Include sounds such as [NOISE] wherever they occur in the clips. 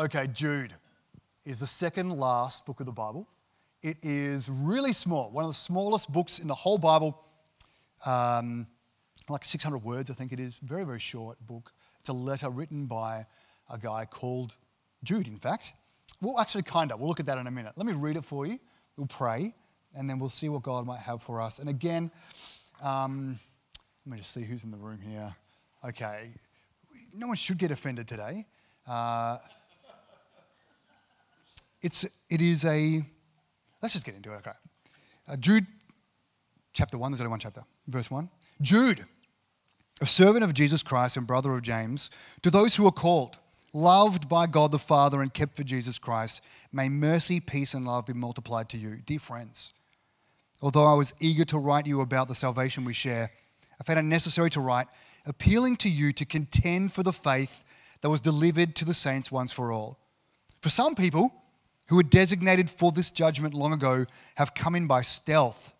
Okay, Jude is the second last book of the Bible. It is really small, one of the smallest books in the whole Bible, um, like 600 words, I think it is. Very, very short book. It's a letter written by a guy called Jude, in fact. Well, actually, kind of. We'll look at that in a minute. Let me read it for you. We'll pray, and then we'll see what God might have for us. And again, um, let me just see who's in the room here. Okay, no one should get offended today. Uh, it's, it is a, let's just get into it. Okay. Uh, Jude, chapter 1, there's only one chapter, verse 1. Jude, a servant of Jesus Christ and brother of James, to those who are called, loved by God the Father and kept for Jesus Christ, may mercy, peace, and love be multiplied to you. Dear friends, although I was eager to write you about the salvation we share, I found it necessary to write, appealing to you to contend for the faith that was delivered to the saints once for all. For some people, who were designated for this judgment long ago have come in by stealth.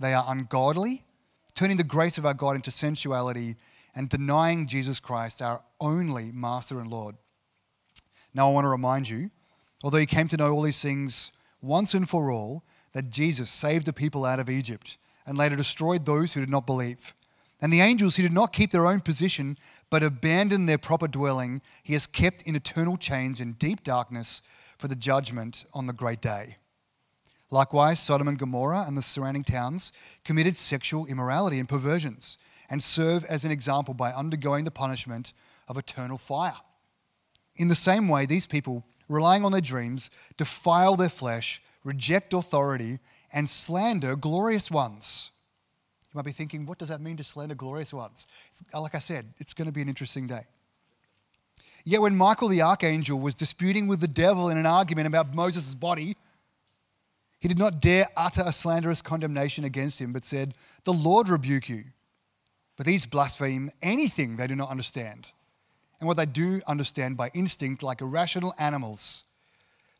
They are ungodly, turning the grace of our God into sensuality and denying Jesus Christ, our only Master and Lord. Now, I want to remind you, although you came to know all these things once and for all, that Jesus saved the people out of Egypt and later destroyed those who did not believe. And the angels who did not keep their own position but abandoned their proper dwelling, he has kept in eternal chains in deep darkness for the judgment on the great day. Likewise, Sodom and Gomorrah and the surrounding towns committed sexual immorality and perversions and serve as an example by undergoing the punishment of eternal fire. In the same way, these people, relying on their dreams, defile their flesh, reject authority, and slander glorious ones. You might be thinking, what does that mean to slander glorious ones? It's, like I said, it's going to be an interesting day. Yet when Michael the archangel was disputing with the devil in an argument about Moses' body, he did not dare utter a slanderous condemnation against him, but said, The Lord rebuke you. But these blaspheme anything they do not understand. And what they do understand by instinct, like irrational animals,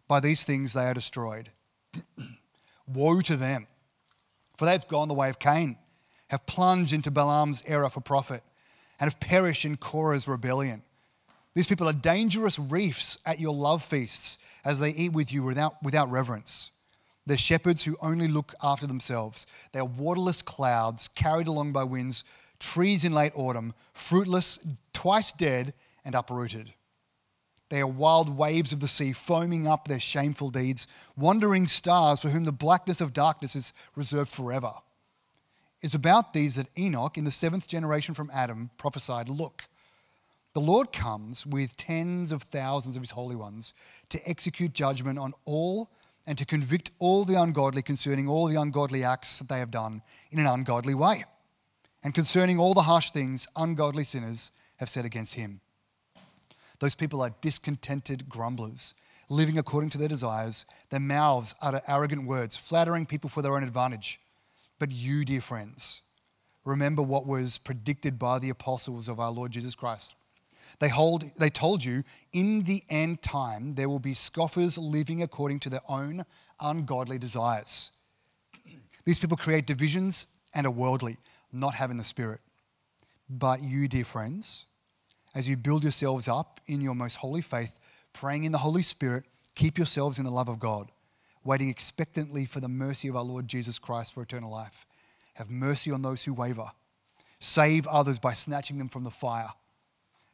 by these things they are destroyed. [CLEARS THROAT] Woe to them, for they've gone the way of Cain, have plunged into Balaam's error for profit, and have perished in Korah's rebellion. These people are dangerous reefs at your love feasts as they eat with you without, without reverence. They're shepherds who only look after themselves. They're waterless clouds carried along by winds, trees in late autumn, fruitless, twice dead, and uprooted. They are wild waves of the sea foaming up their shameful deeds, wandering stars for whom the blackness of darkness is reserved forever. It's about these that Enoch, in the seventh generation from Adam, prophesied Look, the Lord comes with tens of thousands of his holy ones to execute judgment on all and to convict all the ungodly concerning all the ungodly acts that they have done in an ungodly way, and concerning all the harsh things ungodly sinners have said against him. Those people are discontented grumblers, living according to their desires. Their mouths utter arrogant words, flattering people for their own advantage. But you, dear friends, remember what was predicted by the apostles of our Lord Jesus Christ they, hold, they told you in the end time there will be scoffers living according to their own ungodly desires. These people create divisions and are worldly, not having the Spirit. But you, dear friends, as you build yourselves up in your most holy faith, praying in the Holy Spirit, keep yourselves in the love of God, waiting expectantly for the mercy of our Lord Jesus Christ for eternal life. Have mercy on those who waver. Save others by snatching them from the fire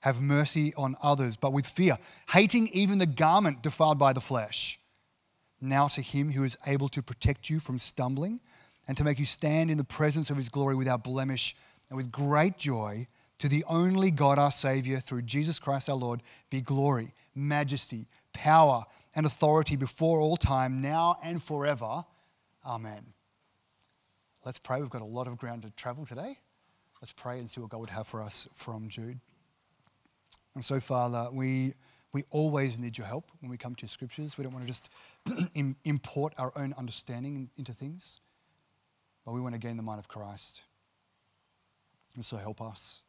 have mercy on others, but with fear, hating even the garment defiled by the flesh. Now to him who is able to protect you from stumbling and to make you stand in the presence of his glory without blemish and with great joy, to the only God our Savior, through Jesus Christ our Lord, be glory, majesty, power, and authority before all time, now and forever. Amen. Let's pray. We've got a lot of ground to travel today. Let's pray and see what God would have for us from Jude. And so, Father, we, we always need your help when we come to your scriptures. We don't want to just [CLEARS THROAT] import our own understanding into things, but we want to gain the mind of Christ. And so, help us,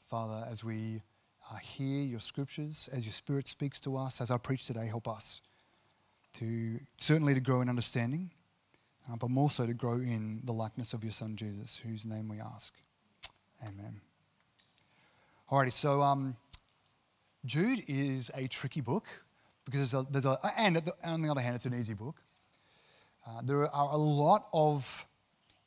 Father, as we uh, hear your scriptures, as your Spirit speaks to us, as I preach today, help us to certainly to grow in understanding, uh, but more so to grow in the likeness of your Son Jesus, whose name we ask. Amen. Alrighty, so um, Jude is a tricky book. because there's a, there's a and on the other hand, it's an easy book. Uh, there are a lot of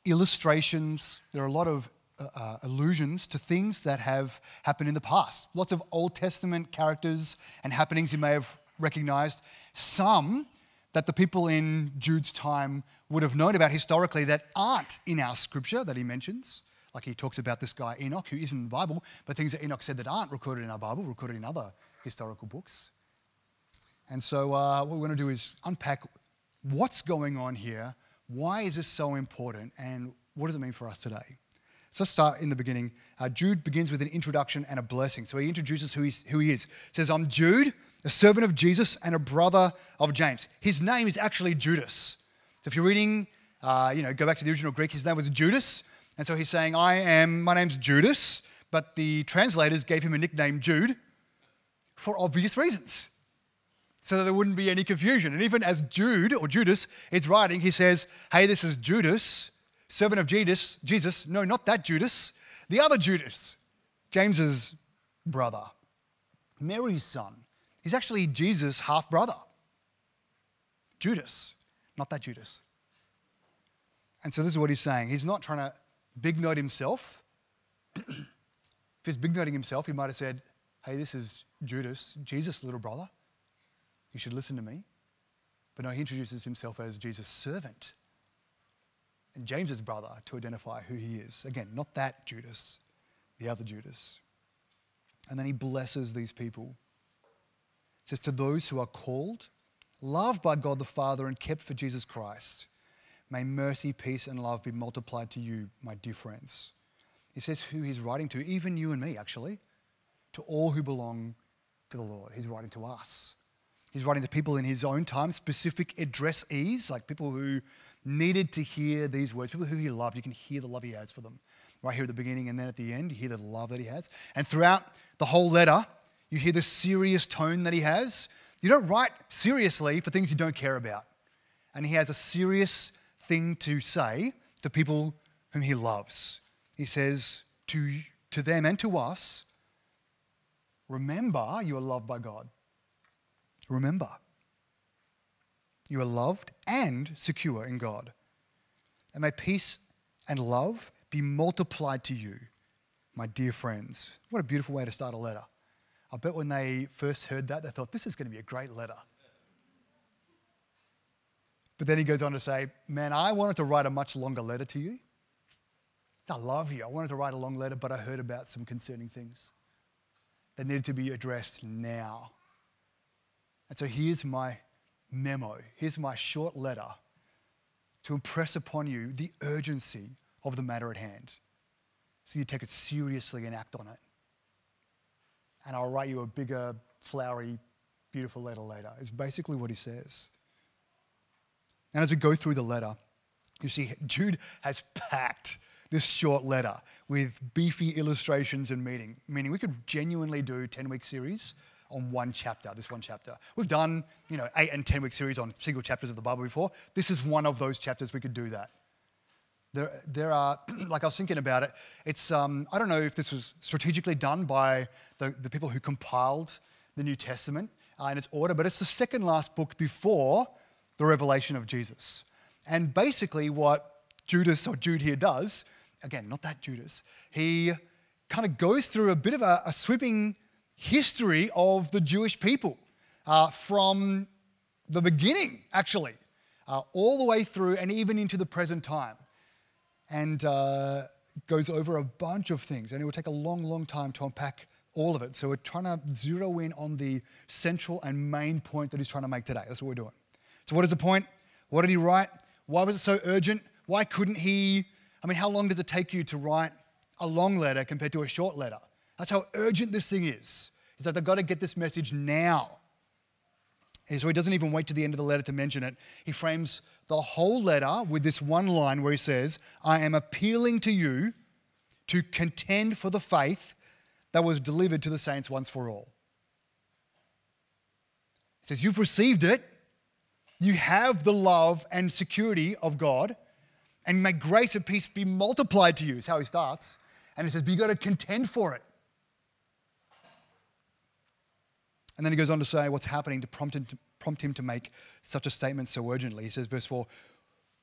illustrations, there are a lot of uh, uh, allusions to things that have happened in the past. Lots of Old Testament characters and happenings you may have recognized. Some that the people in Jude's time would have known about historically that aren't in our scripture that he mentions. Like he talks about this guy Enoch, who isn't in the Bible, but things that Enoch said that aren't recorded in our Bible, recorded in other historical books. And so, uh, what we're going to do is unpack what's going on here, why is this so important, and what does it mean for us today? So let's start in the beginning. Uh, Jude begins with an introduction and a blessing. So he introduces who, who he is. He says, I'm Jude, a servant of Jesus and a brother of James. His name is actually Judas. So if you're reading, uh, you know, go back to the original Greek, his name was Judas. And so he's saying, I am, my name's Judas, but the translators gave him a nickname Jude for obvious reasons so that there wouldn't be any confusion. And even as Jude or Judas is writing, he says, Hey, this is Judas, servant of Jesus. Jesus, no, not that Judas, the other Judas, James's brother, Mary's son. He's actually Jesus' half brother. Judas, not that Judas. And so this is what he's saying. He's not trying to big note himself. [CLEARS THROAT] if he's big noting himself, he might have said, Hey, this is Judas, Jesus' little brother. You should listen to me. But no, he introduces himself as Jesus' servant and James's brother to identify who he is. Again, not that Judas, the other Judas. And then he blesses these people. It says, To those who are called, loved by God the Father, and kept for Jesus Christ, may mercy, peace, and love be multiplied to you, my dear friends. He says who he's writing to, even you and me, actually, to all who belong to the Lord. He's writing to us. He's writing to people in his own time, specific addressees, like people who needed to hear these words, people who he loved. You can hear the love he has for them right here at the beginning and then at the end. You hear the love that he has. And throughout the whole letter, you hear the serious tone that he has. You don't write seriously for things you don't care about. And he has a serious thing to say to people whom he loves. He says to, to them and to us, remember you are loved by God. Remember, you are loved and secure in God. And may peace and love be multiplied to you, my dear friends. What a beautiful way to start a letter. I bet when they first heard that, they thought, this is going to be a great letter. But then he goes on to say, Man, I wanted to write a much longer letter to you. I love you. I wanted to write a long letter, but I heard about some concerning things that needed to be addressed now. And so here's my memo, here's my short letter to impress upon you the urgency of the matter at hand. So you take it seriously and act on it. And I'll write you a bigger, flowery, beautiful letter later, is basically what he says. And as we go through the letter, you see Jude has packed this short letter with beefy illustrations and meaning, meaning we could genuinely do 10 week series on one chapter, this one chapter. We've done, you know, eight and 10 week series on single chapters of the Bible before. This is one of those chapters we could do that. There, there are, [CLEARS THROAT] like I was thinking about it, it's, um, I don't know if this was strategically done by the, the people who compiled the New Testament uh, in its order, but it's the second last book before the revelation of Jesus. And basically, what Judas or Jude here does, again, not that Judas, he kind of goes through a bit of a, a sweeping history of the Jewish people uh, from the beginning, actually, uh, all the way through and even into the present time. And uh, goes over a bunch of things. And it will take a long, long time to unpack all of it. So we're trying to zero in on the central and main point that he's trying to make today. That's what we're doing. So, what is the point? What did he write? Why was it so urgent? Why couldn't he? I mean, how long does it take you to write a long letter compared to a short letter? That's how urgent this thing is. Is like, they've got to get this message now. And so he doesn't even wait to the end of the letter to mention it. He frames the whole letter with this one line where he says, I am appealing to you to contend for the faith that was delivered to the saints once for all. He says, You've received it. You have the love and security of God, and may grace and peace be multiplied to you, is how he starts. And he says, But you've got to contend for it. And then he goes on to say what's happening to prompt him to, prompt him to make such a statement so urgently. He says, verse 4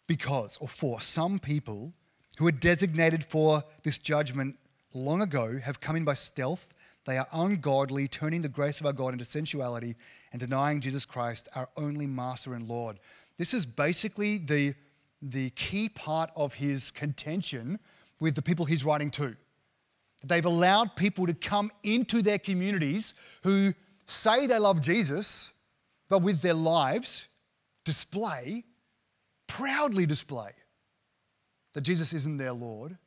Because, or for, some people who were designated for this judgment long ago have come in by stealth. They are ungodly, turning the grace of our God into sensuality and denying Jesus Christ, our only Master and Lord. This is basically the, the key part of his contention with the people he's writing to. They've allowed people to come into their communities who say they love Jesus, but with their lives display, proudly display, that Jesus isn't their Lord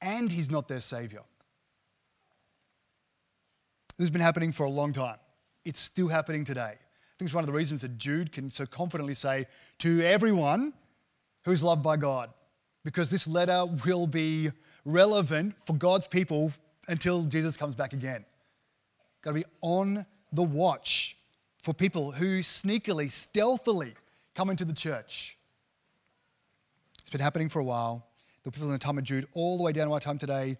and he's not their Savior. This has been happening for a long time. It's still happening today. I think it's one of the reasons that Jude can so confidently say to everyone who is loved by God, because this letter will be relevant for God's people until Jesus comes back again. Got to be on the watch for people who sneakily, stealthily come into the church. It's been happening for a while. The people in the time of Jude, all the way down to our time today,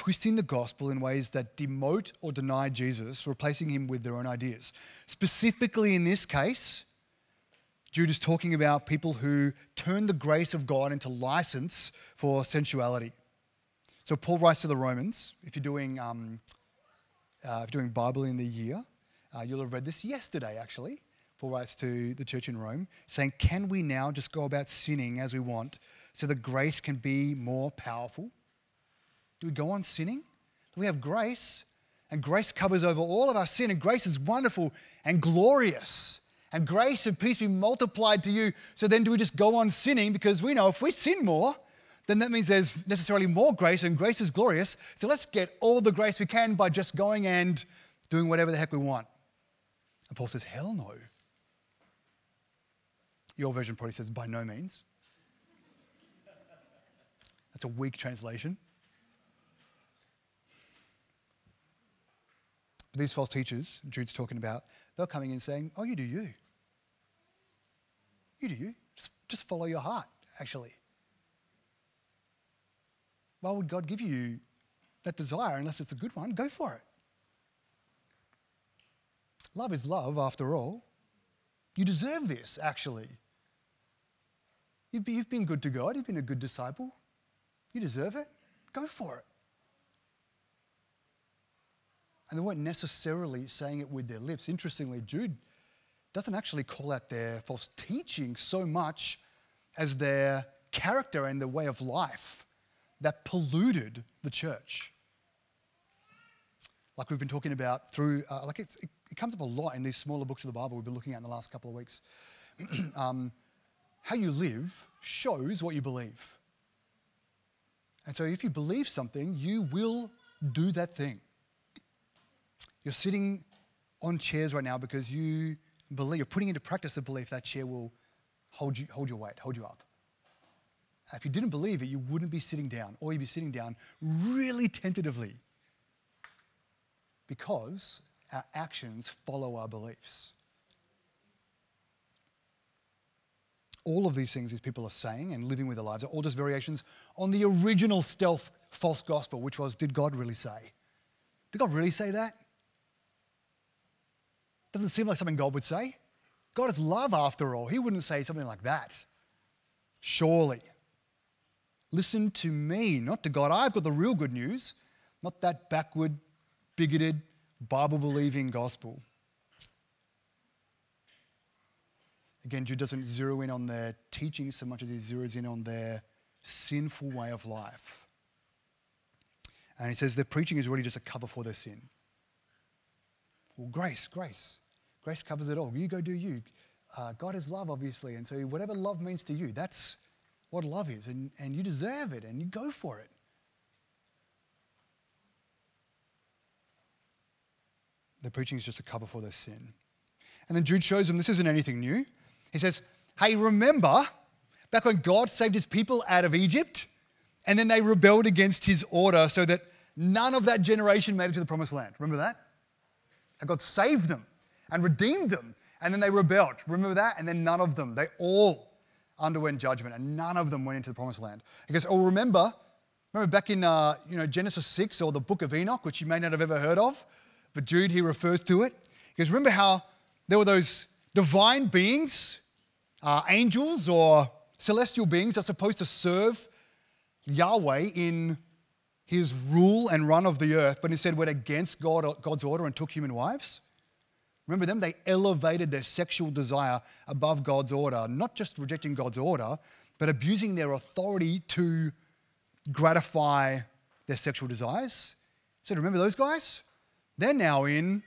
twisting the gospel in ways that demote or deny Jesus, replacing him with their own ideas. Specifically in this case, Jude is talking about people who turn the grace of God into license for sensuality. So Paul writes to the Romans. If you're doing, um, uh, if you're doing Bible in the year, uh, you'll have read this yesterday, actually. Paul writes to the church in Rome, saying, Can we now just go about sinning as we want so that grace can be more powerful? Do we go on sinning? Do we have grace? And grace covers over all of our sin, and grace is wonderful and glorious. And grace and peace be multiplied to you. So then, do we just go on sinning? Because we know if we sin more, then that means there's necessarily more grace, and grace is glorious. So let's get all the grace we can by just going and doing whatever the heck we want. And Paul says, Hell no. Your version probably says, By no means. That's a weak translation. These false teachers, Jude's talking about, they're coming in saying, Oh, you do you. You do you. Just, just follow your heart, actually. Why would God give you that desire unless it's a good one? Go for it. Love is love, after all. You deserve this, actually. You've been good to God, you've been a good disciple. You deserve it. Go for it. And they weren't necessarily saying it with their lips. Interestingly, Jude doesn't actually call out their false teaching so much as their character and their way of life that polluted the church. Like we've been talking about through, uh, like it, it, comes up a lot in these smaller books of the Bible we've been looking at in the last couple of weeks. [CLEARS THROAT] um, how you live shows what you believe. And so if you believe something, you will do that thing. You're sitting on chairs right now because you believe, you're putting into practice the belief that chair will hold, you, hold your weight, hold you up. If you didn't believe it, you wouldn't be sitting down, or you'd be sitting down really tentatively because our actions follow our beliefs. All of these things these people are saying and living with their lives are all just variations on the original stealth false gospel, which was Did God really say? Did God really say that? Doesn't seem like something God would say. God is love after all. He wouldn't say something like that. Surely. Listen to me, not to God. I've got the real good news, not that backward, bigoted, Bible believing gospel. Again, Jude doesn't zero in on their teaching so much as he zeroes in on their sinful way of life. And he says their preaching is really just a cover for their sin. Well, grace, grace. Grace covers it all. You go do you. Uh, God is love, obviously. And so, whatever love means to you, that's what love is. And, and you deserve it, and you go for it. The preaching is just a cover for their sin. And then Jude shows them this isn't anything new. He says, Hey, remember back when God saved his people out of Egypt, and then they rebelled against his order so that none of that generation made it to the promised land. Remember that? And God saved them and redeemed them, and then they rebelled. Remember that? And then none of them, they all underwent judgment, and none of them went into the promised land. He goes, Oh, remember, remember back in uh, you know, Genesis 6 or the book of Enoch, which you may not have ever heard of, but Jude, he refers to it. He Because remember how there were those divine beings, uh, angels or celestial beings are supposed to serve Yahweh in his rule and run of the earth, but instead went against God, God's order and took human wives? Remember them? They elevated their sexual desire above God's order, not just rejecting God's order, but abusing their authority to gratify their sexual desires. So remember those guys? They're now in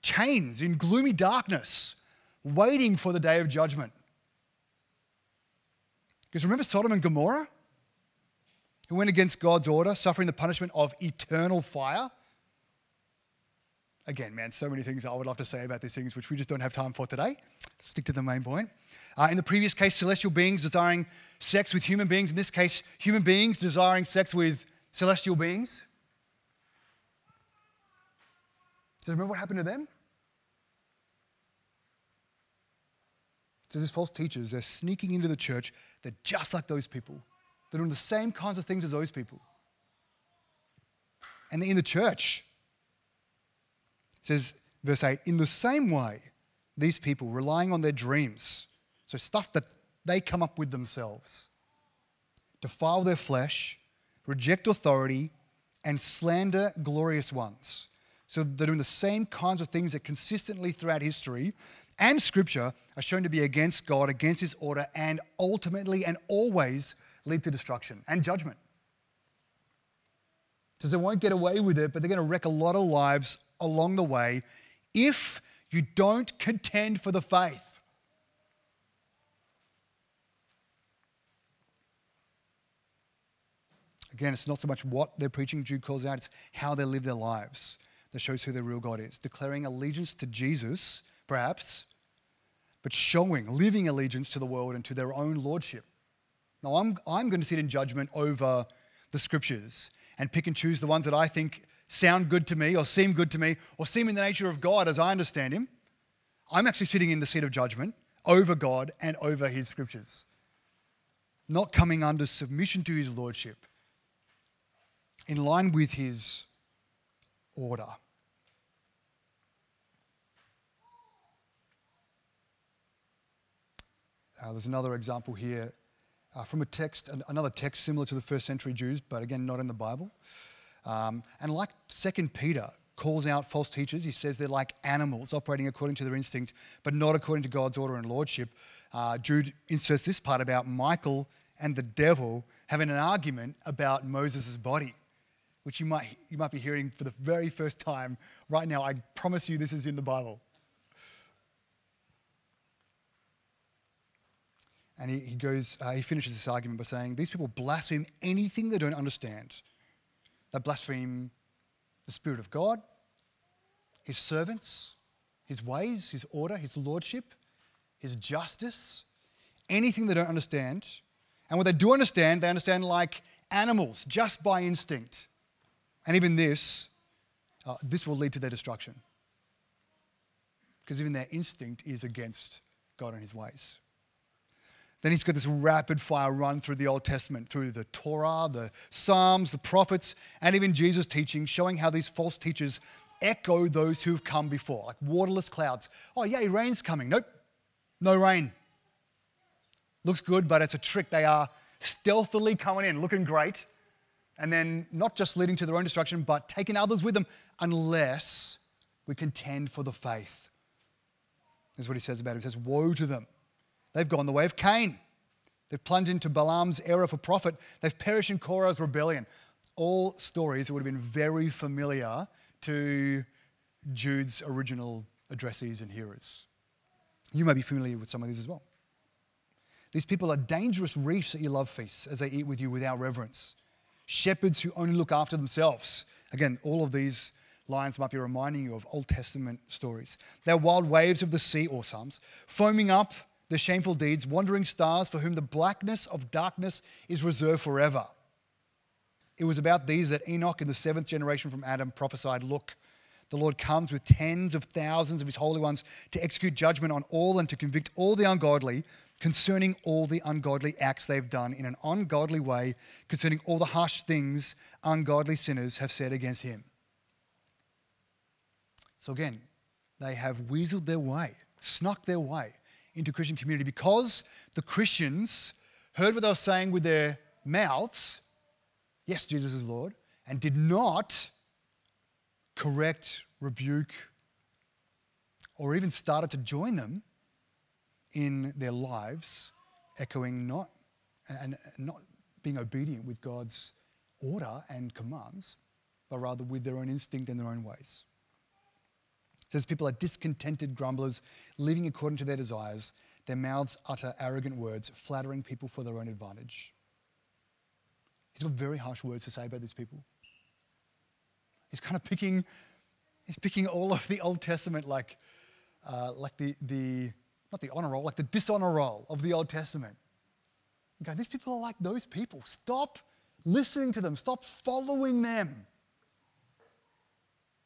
chains, in gloomy darkness, waiting for the day of judgment. Because remember Sodom and Gomorrah? Who went against God's order, suffering the punishment of eternal fire? Again, man, so many things I would love to say about these things, which we just don't have time for today. Stick to the main point. Uh, in the previous case, celestial beings desiring sex with human beings. In this case, human beings desiring sex with celestial beings. Does remember what happened to them? So these false teachers, they're sneaking into the church. They're just like those people. They're doing the same kinds of things as those people. And they're in the church. Says, verse 8, in the same way, these people, relying on their dreams, so stuff that they come up with themselves, defile their flesh, reject authority, and slander glorious ones. So they're doing the same kinds of things that consistently throughout history and scripture are shown to be against God, against his order, and ultimately and always lead to destruction and judgment. Because they won't get away with it, but they're going to wreck a lot of lives along the way if you don't contend for the faith. Again, it's not so much what they're preaching, Jude calls out, it's how they live their lives that shows who their real God is. Declaring allegiance to Jesus, perhaps, but showing, living allegiance to the world and to their own lordship. Now, I'm, I'm going to sit in judgment over the scriptures and pick and choose the ones that I think sound good to me or seem good to me or seem in the nature of God as I understand Him. I'm actually sitting in the seat of judgment over God and over His scriptures, not coming under submission to His lordship, in line with His order. Uh, there's another example here uh, from a text, another text similar to the first century Jews, but again, not in the Bible. Um, and like 2 Peter calls out false teachers, he says they're like animals operating according to their instinct, but not according to God's order and lordship. Uh, Jude inserts this part about Michael and the devil having an argument about Moses' body, which you might, you might be hearing for the very first time right now. I promise you this is in the Bible. And he, he goes, uh, he finishes this argument by saying, These people blaspheme anything they don't understand. They blaspheme the Spirit of God, His servants, His ways, His order, His lordship, His justice, anything they don't understand. And what they do understand, they understand like animals, just by instinct. And even this, uh, this will lead to their destruction. Because even their instinct is against God and His ways. Then he's got this rapid fire run through the Old Testament, through the Torah, the Psalms, the prophets, and even Jesus' teaching, showing how these false teachers echo those who've come before, like waterless clouds. Oh, yeah, rain's coming. Nope, no rain. Looks good, but it's a trick. They are stealthily coming in, looking great, and then not just leading to their own destruction, but taking others with them unless we contend for the faith. Is what he says about it. He says, Woe to them They've gone the way of Cain. They've plunged into Balaam's error for profit. They've perished in Korah's rebellion. All stories that would have been very familiar to Jude's original addressees and hearers. You may be familiar with some of these as well. These people are dangerous reefs at your love feasts as they eat with you without reverence. Shepherds who only look after themselves. Again, all of these lines might be reminding you of Old Testament stories. They're wild waves of the sea, or Psalms, foaming up the shameful deeds, wandering stars for whom the blackness of darkness is reserved forever. It was about these that Enoch in the seventh generation from Adam prophesied Look, the Lord comes with tens of thousands of his holy ones to execute judgment on all and to convict all the ungodly concerning all the ungodly acts they've done in an ungodly way, concerning all the harsh things ungodly sinners have said against him. So, again, they have weaseled their way, snuck their way into Christian community because the Christians heard what they were saying with their mouths, yes, Jesus is Lord, and did not correct, rebuke, or even started to join them in their lives, echoing not and not being obedient with God's order and commands, but rather with their own instinct and their own ways. Says people are discontented grumblers, living according to their desires. Their mouths utter arrogant words, flattering people for their own advantage. He's got very harsh words to say about these people. He's kind of picking, he's picking all of the Old Testament like, uh, like the, the, not the honor roll, like the dishonor roll of the Old Testament. Okay, these people are like those people. Stop listening to them, stop following them.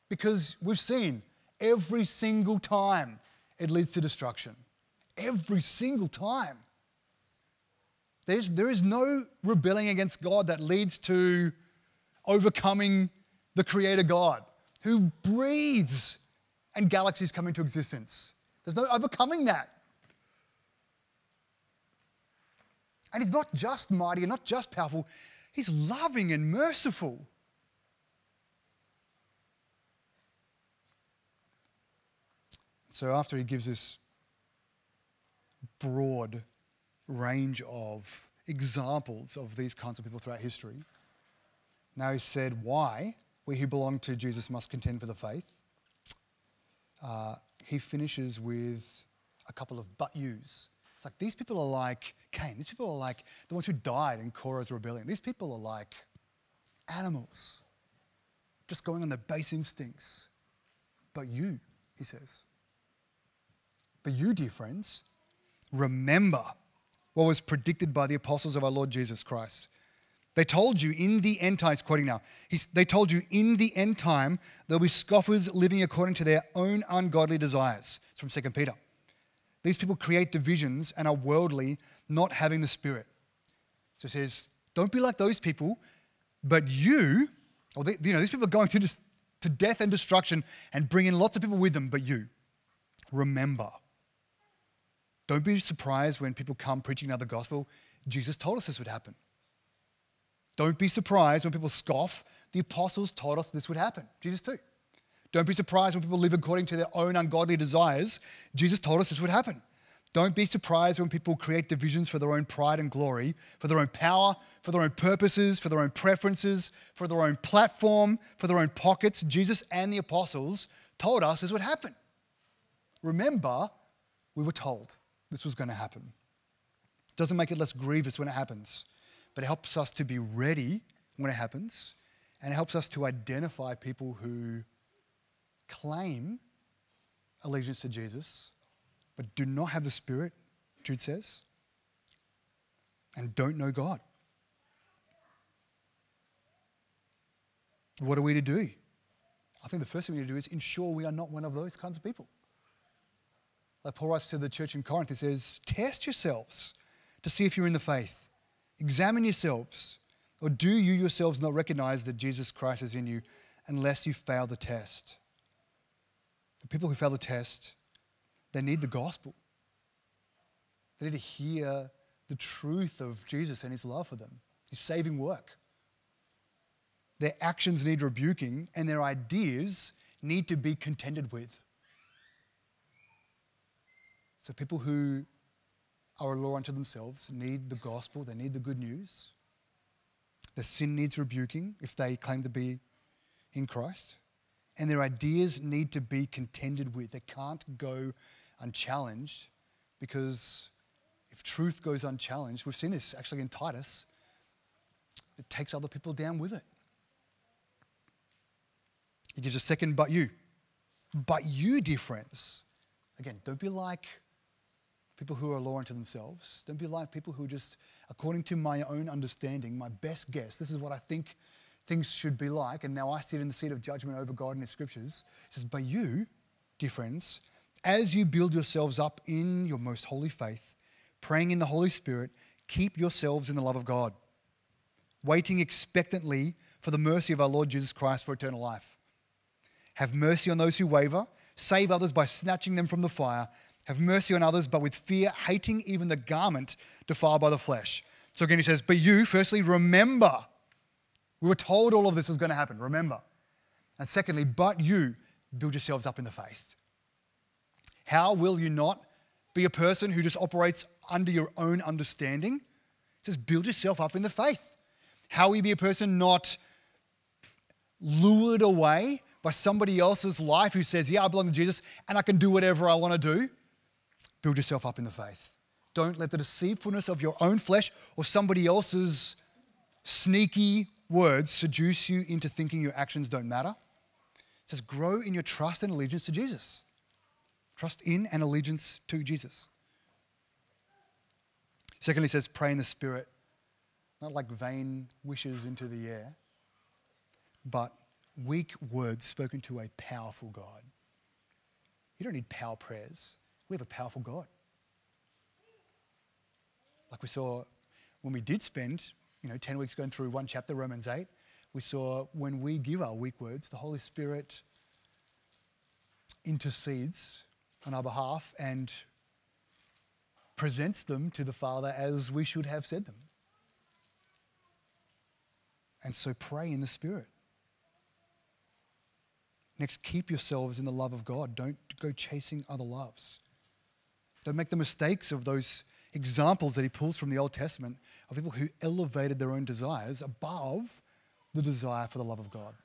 Because we've seen every single time it leads to destruction. Every single time. There's, there is no rebelling against God that leads to overcoming the Creator God who breathes and galaxies come into existence. There's no overcoming that. And He's not just mighty and not just powerful, He's loving and merciful. So after He gives this broad range of examples of these kinds of people throughout history. Now he said, Why we who belong to Jesus must contend for the faith. Uh, he finishes with a couple of but yous. It's like these people are like Cain. These people are like the ones who died in Korah's rebellion. These people are like animals, just going on their base instincts. But you, he says, but you, dear friends, remember what was predicted by the apostles of our Lord Jesus Christ. They told you in the end times, quoting now, they told you in the end time there'll be scoffers living according to their own ungodly desires. It's from 2 Peter. These people create divisions and are worldly, not having the Spirit. So it says, don't be like those people, but you, or they, you know, these people are going to, to death and destruction and bringing lots of people with them, but you, remember don't be surprised when people come preaching another gospel. Jesus told us this would happen. Don't be surprised when people scoff. The apostles told us this would happen. Jesus too. Don't be surprised when people live according to their own ungodly desires. Jesus told us this would happen. Don't be surprised when people create divisions for their own pride and glory, for their own power, for their own purposes, for their own preferences, for their own platform, for their own pockets. Jesus and the apostles told us this would happen. Remember, we were told this was going to happen. Doesn't make it less grievous when it happens, but it helps us to be ready when it happens, and it helps us to identify people who claim allegiance to Jesus, but do not have the Spirit, Jude says, and don't know God. What are we to do? I think the first thing we need to do is ensure we are not one of those kinds of people. Like Paul writes to the church in Corinth, he says, Test yourselves to see if you're in the faith. Examine yourselves. Or do you yourselves not recognize that Jesus Christ is in you unless you fail the test? The people who fail the test, they need the gospel. They need to hear the truth of Jesus and his love for them, his saving work. Their actions need rebuking, and their ideas need to be contended with. So people who are a law unto themselves need the gospel, they need the good news. Their sin needs rebuking if they claim to be in Christ. And their ideas need to be contended with. They can't go unchallenged because if truth goes unchallenged, we've seen this actually in Titus, it takes other people down with it. He gives a second, but you. But you, dear friends, again, don't be like people who are law unto themselves. Don't be like people who just, according to my own understanding, my best guess, this is what I think things should be like, and now I sit in the seat of judgment over God and His scriptures. Says, But you, dear friends, as you build yourselves up in your most holy faith, praying in the Holy Spirit, keep yourselves in the love of God, waiting expectantly for the mercy of our Lord Jesus Christ for eternal life. Have mercy on those who waver save others by snatching them from the fire, have mercy on others, but with fear, hating even the garment defiled by the flesh. So again, he says, But you, firstly, remember. We were told all of this was going to happen, remember. And secondly, but you build yourselves up in the faith. How will you not be a person who just operates under your own understanding? Just build yourself up in the faith. How will you be a person not lured away by somebody else's life who says, Yeah, I belong to Jesus and I can do whatever I want to do? Build yourself up in the faith. Don't let the deceitfulness of your own flesh or somebody else's sneaky words seduce you into thinking your actions don't matter. It says, grow in your trust and allegiance to Jesus. Trust in and allegiance to Jesus. Secondly, it says, pray in the Spirit, not like vain wishes into the air, but weak words spoken to a powerful God. You don't need power prayers. We have a powerful God. Like we saw when we did spend, you know, 10 weeks going through one chapter, Romans 8, we saw when we give our weak words, the Holy Spirit intercedes on our behalf and presents them to the Father as we should have said them. And so pray in the Spirit. Next, keep yourselves in the love of God. Don't go chasing other loves. Don't make the mistakes of those examples that he pulls from the Old Testament of people who elevated their own desires above the desire for the love of God.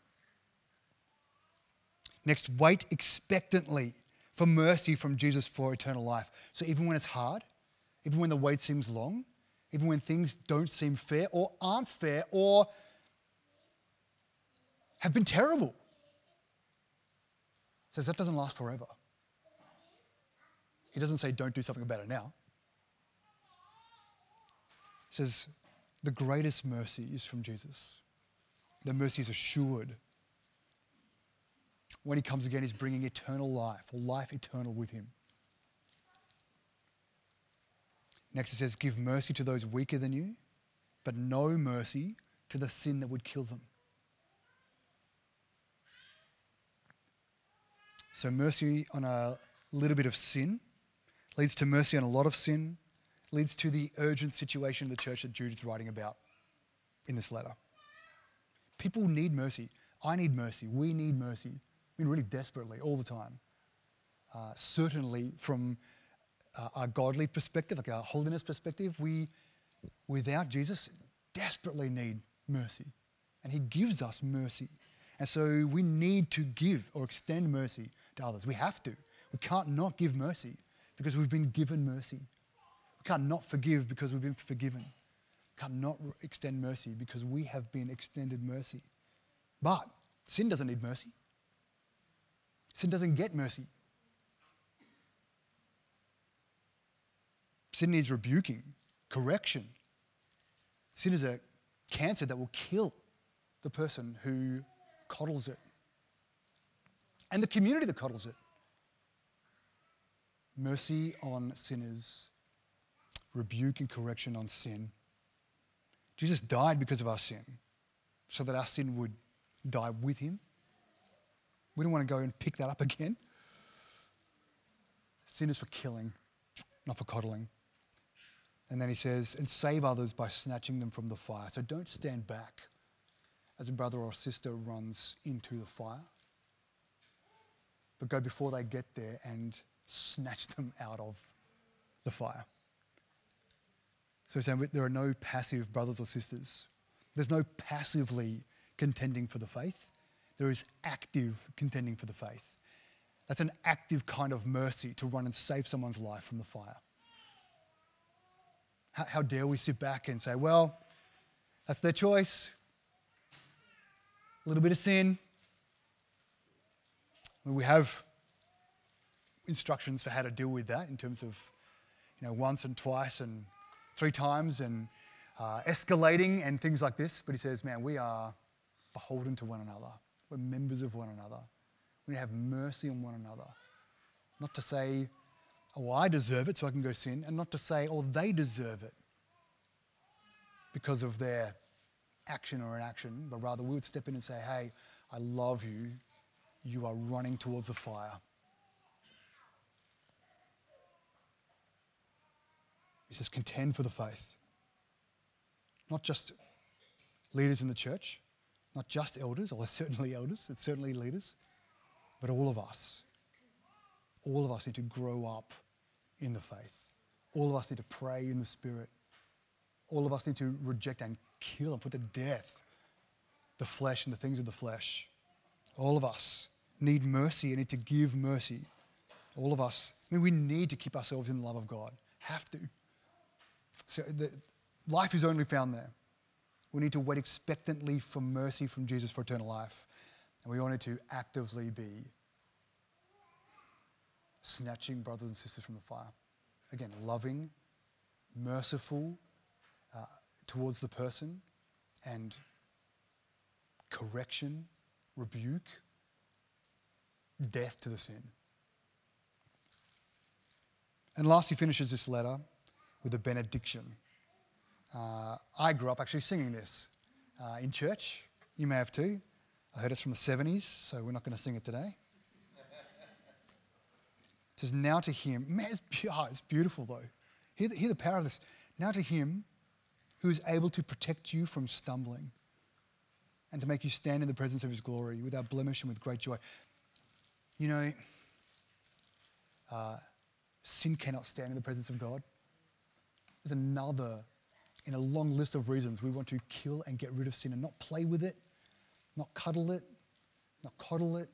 Next, wait expectantly for mercy from Jesus for eternal life. So even when it's hard, even when the wait seems long, even when things don't seem fair or aren't fair or have been terrible, says that doesn't last forever. He doesn't say don't do something about it now. He says the greatest mercy is from Jesus. The mercy is assured. When he comes again, he's bringing eternal life or life eternal with him. Next, it says, Give mercy to those weaker than you, but no mercy to the sin that would kill them. So, mercy on a little bit of sin leads to mercy on a lot of sin, leads to the urgent situation in the church that Jude is writing about in this letter. People need mercy. I need mercy. We need mercy. I mean, really desperately, all the time. Uh, certainly, from uh, our godly perspective, like our holiness perspective, we, without Jesus, desperately need mercy. And He gives us mercy. And so we need to give or extend mercy to others. We have to. We can't not give mercy because we've been given mercy. We can't not forgive because we've been forgiven. We can't not extend mercy because we have been extended mercy. But sin doesn't need mercy. Sin doesn't get mercy. Sin needs rebuking, correction. Sin is a cancer that will kill the person who coddles it and the community that coddles it. Mercy on sinners, rebuke and correction on sin. Jesus died because of our sin, so that our sin would die with him. We don't want to go and pick that up [LAUGHS] again. Sin is for killing, not for coddling. And then he says, and save others by snatching them from the fire. So don't stand back as a brother or sister runs into the fire, but go before they get there and snatch them out of the fire. So he's saying there are no passive brothers or sisters. There's no passively contending for the faith. There is active contending for the faith. That's an active kind of mercy to run and save someone's life from the fire. How, how dare we sit back and say, well, that's their choice. A little bit of sin. We have instructions for how to deal with that in terms of, you know, once and twice and three times and uh, escalating and things like this. But he says, man, we are beholden to one another. We're members of one another. We have mercy on one another. Not to say, oh, I deserve it so I can go sin, and not to say, oh, they deserve it because of their action or inaction, but rather we would step in and say, hey, I love you. You are running towards the fire. He says, contend for the faith. Not just leaders in the church, not just elders, although [LAUGHS] certainly elders, it's certainly leaders, but all of us. All of us need to grow up in the faith. All of us need to pray in the Spirit. All of us need to reject and kill and put to death the flesh and the things of the flesh. All of us need mercy and need to give mercy. All of us, I mean, we need to keep ourselves in the love of God. Have to. So the, life is only found there. We need to wait expectantly for mercy from Jesus for eternal life. And we all need to actively be snatching brothers and sisters from the fire. Again, loving, merciful uh, towards the person, and correction, rebuke, death to the sin. And last, he finishes this letter with a benediction. Uh, I grew up actually singing this uh, in church. You may have too. I heard it's from the 70s, so we're not going to sing it today. It says, Now to him, man, it's, oh, it's beautiful though. Hear the, hear the power of this. Now to him who is able to protect you from stumbling and to make you stand in the presence of his glory without blemish and with great joy. You know, uh, sin cannot stand in the presence of God. There's another in a long list of reasons we want to kill and get rid of sin and not play with it, not cuddle it, not coddle it,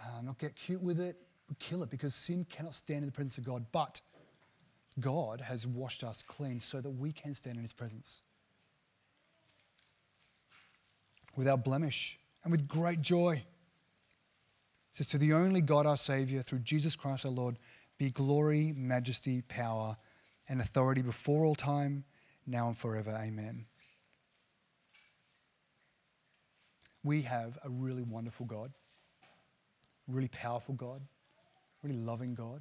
uh, not get cute with it. We kill it because sin cannot stand in the presence of God. But God has washed us clean so that we can stand in his presence without blemish and with great joy. It says, To the only God our Savior, through Jesus Christ our Lord, be glory, majesty, power, and authority before all time, now and forever. Amen. We have a really wonderful God, really powerful God, really loving God.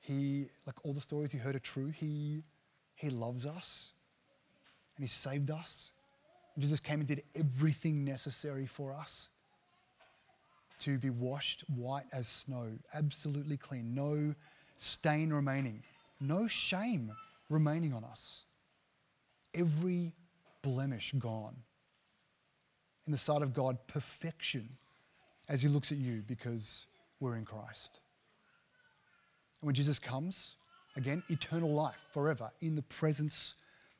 He, like all the stories you heard are true, He, he loves us and He saved us. Jesus came and did everything necessary for us to be washed white as snow, absolutely clean, no stain remaining, no shame remaining on us. Every blemish gone. In the sight of God, perfection as He looks at you because we're in Christ. And when Jesus comes, again, eternal life forever in the presence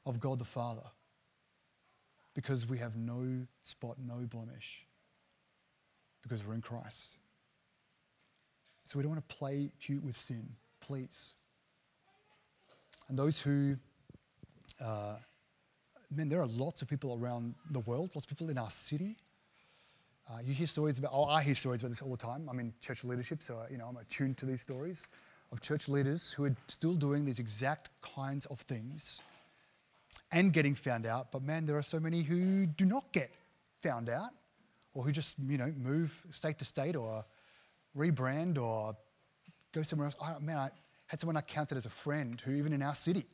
of God the Father because we have no spot, no blemish, because we're in Christ. So we don't want to play cute with sin, please. And those who, uh, man, there are lots of people around the world, lots of people in our city. Uh, you hear stories about, oh, I hear stories about this all the time. I'm in church leadership, so you know I'm attuned to these stories of church leaders who are still doing these exact kinds of things and getting found out. But man, there are so many who do not get found out or who just, you know, move state to state or rebrand or go somewhere else. I, man, I had someone I counted as a friend who, even in our city,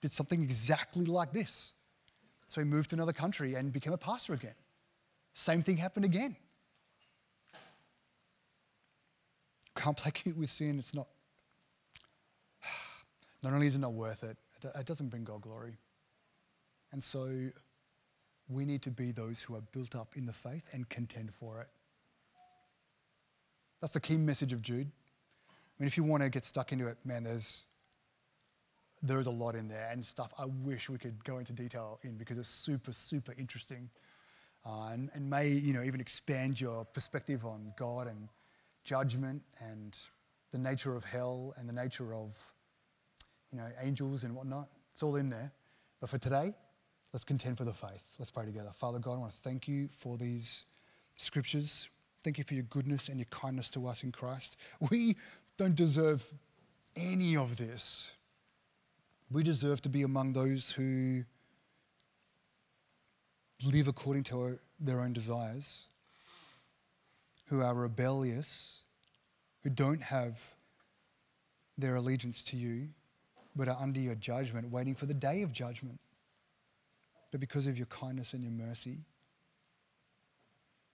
did something exactly like this. So he moved to another country and became a pastor again. Same thing happened again. Can't [LAUGHS] play cute with sin. It's not, [SIGHS] not only is it not worth it, it doesn't bring God glory. And so we need to be those who are built up in the faith and contend for it. That's the key message of Jude. I mean, if you want to get stuck into it, man, there's there is a lot in there and stuff I wish we could go into detail in because it's super, super interesting. Uh, and, and may, you know, even expand your perspective on God and judgment and the nature of hell and the nature of, you know, angels and whatnot. It's all in there. But for today, let's contend for the faith. Let's pray together. Father God, I want to thank you for these scriptures. Thank you for your goodness and your kindness to us in Christ. We don't deserve any of this. We deserve to be among those who live according to their own desires, who are rebellious, who don't have their allegiance to you, but are under your judgment, waiting for the day of judgment. But because of your kindness and your mercy,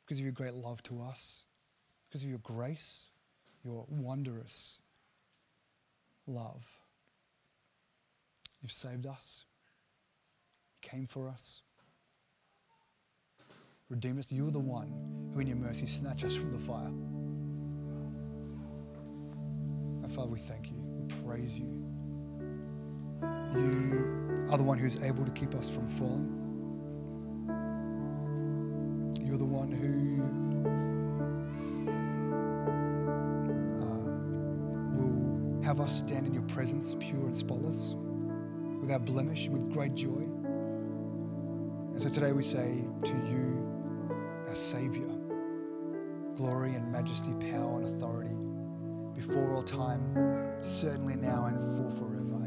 because of your great love to us, because of your grace, your wondrous love, You've saved us. You came for us. Redeemed us. You're the one who, in your mercy, snatched us from the fire. And Father, we thank you. We praise you. You are the one who's able to keep us from falling. You're the one who have us stand in your presence, pure and spotless, without blemish, with great joy. And so today we say to you, our Savior, glory and majesty, power and authority before all time, certainly now and for forever.